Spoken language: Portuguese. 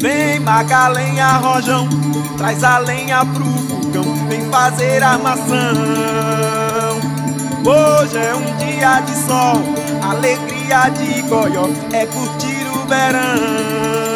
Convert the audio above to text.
Vem magalenha, rojão, traz a lenha pro vulcão, vem fazer armação. Hoje é um dia de sol, alegria de goió, é curtir o verão.